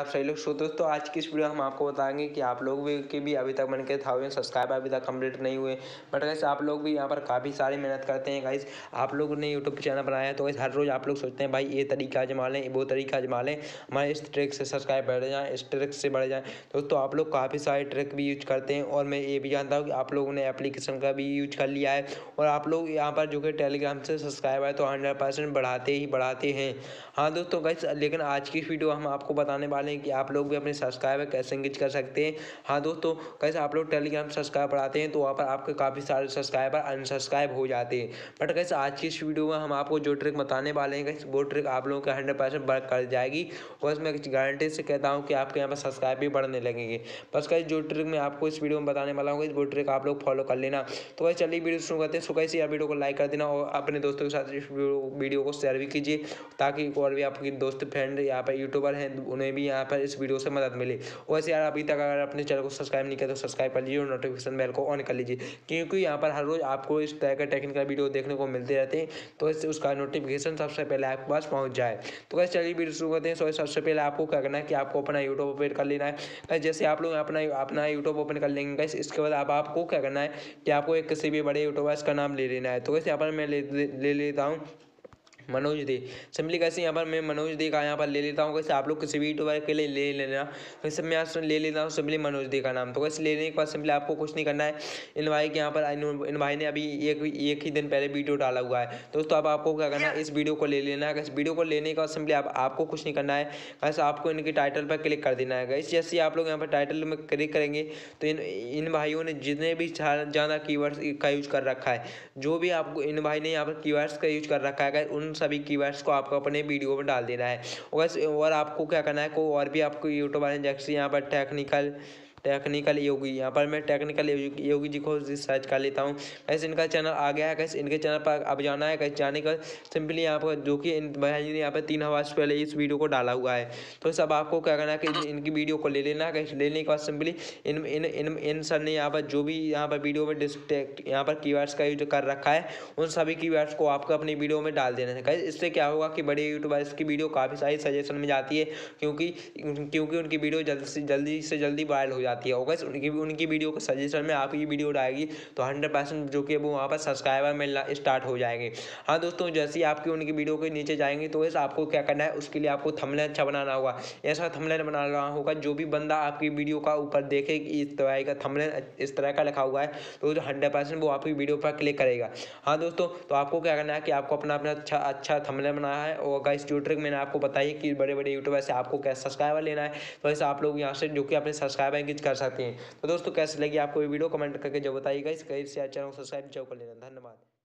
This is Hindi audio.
आप सही लोग सो दोस्तों आज की इस वीडियो हम आपको बताएँगे कि आप लोग भी के भी अभी तक बन के थाउज़ेंड सब्सक्राइबर अभी तक कंप्लीट नहीं हुए। बट गैस आप लोग भी यहाँ पर काफ़ी सारी मेहनत करते हैं गाइस आप लोगों ने यूट्यूब चैनल बनाया है तो गैस हर रोज़ आप लोग सोचते हैं, भाई, ये तरीका आजमा लें, वो तरीका आजमा लें। हमारे इस ट्रिक से सब्सक्राइब बढ़ जाए, इस ट्रिक से बढ़ जाए। दोस्तों, आप लोग काफ़ी सारे ट्रिक भी यूज़ करते हैं, और मैं ये भी जानता हूँ कि आप लोगों ने एप्लीकेशन का भी यूज़ कर लिया है, और आप लोग यहाँ पर जो कि टेलीग्राम से सब्सक्राइब है तो हंड्रेड बढ़ाते ही बढ़ाते हैं। हाँ दोस्तों गैस लेकिन आज की वीडियो हम आपको बताने वाले हैं कि आप लोग भी अपने सब्सक्राइबर कैसे इंगेज कर सकते हैं। हाँ दोस्तों, कैसे आप लोग टेलीग्राम सब्सक्राइब बढ़ाते हैं तो वहाँ पर आपके काफ़ी सारे सब्सक्राइबर अनसब्सक्राइब हो जाते हैं। बट कैसे आज की इस वीडियो में हम आपको जो ट्रिक बताने वाले हैं कैसे वो ट्रिक आप लोगों का हंड्रेड परसेंट वर्क कर जाएगी। और इसमें गारंटी से कहता हूँ कि आपके यहाँ पर सब्सक्राइब भी बढ़ने लगेंगे। बस कैसे जो ट्रिक मैं आपको इस वीडियो में बताने वाला हूँ वो ट्रिक आप लोग फॉलो कर लेना। तो वैसे चलिए वीडियो शुरू करते हैं। सो कैसे वीडियो को लाइक कर देना और अपने दोस्तों के साथ इस वीडियो को शेयर भी कीजिए, ताकि और भी आपके दोस्त फ्रेंड यहाँ पर यूट्यूबर हैं, उन्हें भी यहाँ पर इस वीडियो से मदद मिले। वैसे यार, अभी तक अगर अपने चैनल को सब्सक्राइब नहीं किया तो सब्सक्राइब कर लीजिए और नोटिफिकेशन बेल को ऑन कर लीजिए। क्योंकि यहाँ पर हर रोज़ आपको इस तरह का टेक्निकल वीडियो देखने को मिलते रहते हैं। तो इससे उसका नोटिफिकेशन सबसे पहले आपके पास पहुँच जाए। तो वैसे चलिए वीडियो शुरू करते हैं। सो सबसे पहले आपको क्या करना है कि आपको अपना यूट्यूब ओपन कर लेना है। जैसे आप लोग अपना अपना यूट्यूब ओपन कर लेंगे कैसे इसके बाद आप आपको क्या करना है कि आपको एक किसी भी बड़े यूट्यूबर्स का नाम ले लेना है। तो वैसे यहाँ पर मैं ले लेता हूँ। मनोज दे। सिंपली कैसे यहाँ पर मैं मनोज दे का यहाँ पर ले लेता हूँ। कैसे आप लोग किसी भी यूट्यूबर के लिए ले लेना। वैसे मैं यहाँ ले लेता हूँ सिंपली मनोज दे का नाम। तो कैसे लेने के बाद सिंपली आपको कुछ नहीं करना है। इन भाई के यहाँ पर इन भाई ने अभी एक एक ही दिन पहले वीडियो डाला हुआ है। दोस्तों, अब आपको क्या करना है? इस वीडियो को ले लेना। है कैसे वीडियो को लेने के सिंपली आप, आपको कुछ नहीं करना है। कैसे आपको इनके टाइटल पर क्लिक कर देना है। गैस जैसे आप लोग यहाँ पर टाइटल में क्लिक करेंगे तो इन इन भाइयों ने जितने भी ज़्यादा कीवर्ड्स का यूज़ कर रखा है। जो भी आपको, इन भाई ने यहाँ पर कीवर्ड्स का यूज़ कर रखा है उन सभी कीवर्ड्स को आपको अपने वीडियो में डाल देना है। और आपको क्या करना है को और भी आपको यूट्यूब वाले जैसे यहाँ पर टेक्निकल टेक्निकल योगी यहाँ पर मैं टेक्निकल योगी जी को सर्च कर लेता हूँ। कैसे इनका चैनल आ गया है कैसे इनके चैनल पर अब जाना है कैसे जाने का सिंपली यहाँ पर जो कि इन जी ने यहाँ पर तीन हवास पहले इस वीडियो को डाला हुआ है। तो सब आपको क्या करना है कि इनकी वीडियो को ले लेना कैसे लेने के बाद simply in in in in sir ने यहाँ पर जो भी यहाँ पर वीडियो में डिस्ट्रैक्ट यहाँ पर कीवर्ड्स का यूज़ कर रखा है, उन सभी कीवर्ड्स को आपको अपनी वीडियो में डाल देना है। कैसे इससे क्या होगा कि बड़े यूट्यूबर्स की वीडियो काफ़ी सारी सजेशन में जाती है, क्योंकि क्योंकि उनकी वीडियो जल्दी से जल्दी से जल्दी वायरल हो जाती है। और कैसे उनकी उनकी वीडियो के सजेशन में आपकी वीडियो आएगी तो हंड्रेड परसेंट जो कि वो वहाँ पर सब्सक्राइबर मिलना स्टार्ट हो जाएँगे। हाँ दोस्तों, जैसे ही आपकी उनकी वीडियो के नीचे जाएँगे तो वैसे आपको क्या करना है, उसके लिए आपको थमले अच्छा बनाना होगा। ऐसा थमले बनाना होगा, जो भी बंदा आपकी वीडियो का ऊपर देखे कि इस तरह का थमले इस तरह का लिखा हुआ है तो जो हंड्रेड परसेंट वो आपकी वीडियो पर क्लिक करेगा। हाँ दोस्तों तो आपको क्या करना है कि आपको अपना अपना अच्छा अच्छा थमले बनाना है, और गाइस जो ट्रिक मैंने आपको बताई कि बड़े बड़े यूट्यूबर से आपको कैसे सब्सक्राइबर लेना है तो ऐसे आप लोग यहाँ से जो कि अपने सब्सक्राइबर एंगेज कर सकते हैं। तो दोस्तों, कैसे लगी आपको ये वीडियो? कमेंट करके जो बताइएगा। इस करीब से चैनल सब्सक्राइब जो कर लेना। धन्यवाद।